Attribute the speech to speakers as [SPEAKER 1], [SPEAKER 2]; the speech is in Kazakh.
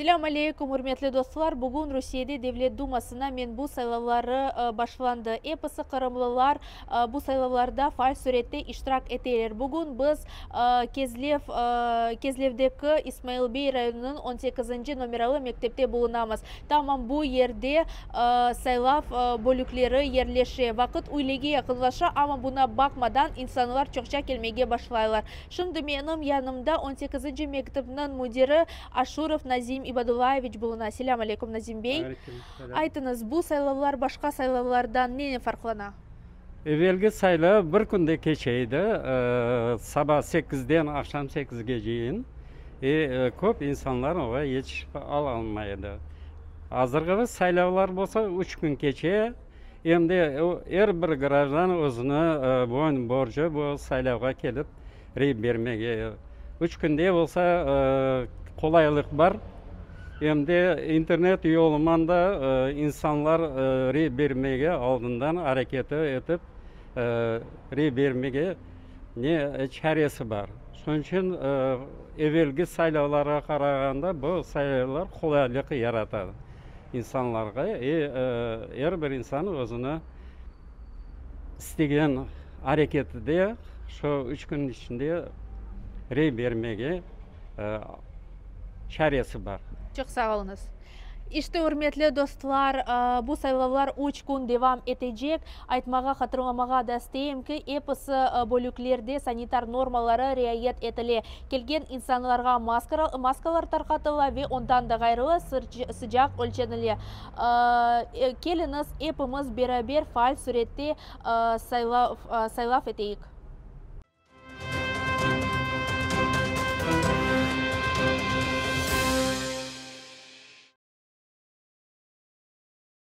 [SPEAKER 1] Селям алейкум, урметлі достылар. Бүгін Русияде Девлет Думасына мен бұл сайлаулары э, башланды. Эпысы қырымлылар э, бұл сайлауларда фаль суретте иштирак етелер. Бүгін біз э, Кезлев, Кезлевдегі Исмаилбей районының 18 номералы мектепте болынамыз. Тамам бұл ерде сайлав бөліклері ерлеше. Вақыт уйлеге яқынлаша, ама бұна бақмадан инсанлар чоқча келмеге башлайлар. Шынды менім янымда 18 мектептің мүдері Ашуров Назим Ибадулаевич болуна. Селям алейкум Назим бей. Айтыңыз, бұл сайлаулар башқа сайлаулардан нені фарқлана?
[SPEAKER 2] Evvelgi sayla bir kunda keçeydi. Ee, sabah 8'den akşam 8'ge дейін. E, e, көп insanlar oğa yetişip al almaydı. Azırgı saylavlar bolsa 3 gün keçe. Endi er bir gраждан өзүнө boyun borcu bu saylavga kelip rey bermege. 3 günde bolsa kolaylık бар Emde internet yolundan da insanlar rey bermege aldından hareketi etip rey bermege ne çaresi var. Şunun için evvelgi saylavlara karaganda bu saylavlar kolaylık yaratады insanlarga. E, her bir insan özüne istеген hareketide şu üç gün içinde rey bermege чарасы бар
[SPEAKER 1] Sağ olunuz. İşte hürmetli dostlar, bu sayılar 3 gün devam edecek. Айтмаға қатырламаға дәстейім ки, эпысы бөліклерде санитар нормалары riayet етіле. Келген инсанларға маскалар тарқатыла ве ондан да ғайрылы sıcak өлченіле. Келіңіз эпіміз берабер фаль суретте сайлав етейік.